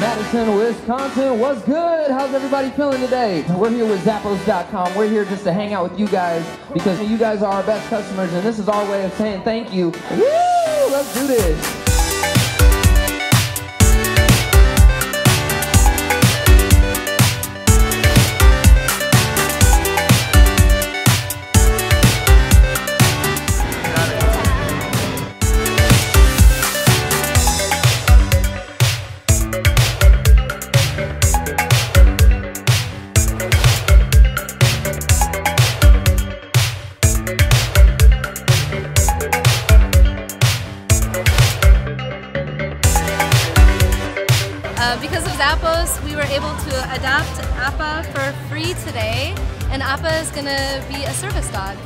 Madison, Wisconsin. What's good? How's everybody feeling today? We're here with Zappos.com. We're here just to hang out with you guys because you guys are our best customers, and this is our way of saying thank you. Woo! Let's do this. Uh, because of Zappos, we were able to adopt Appa for free today, and Appa is going to be a service dog.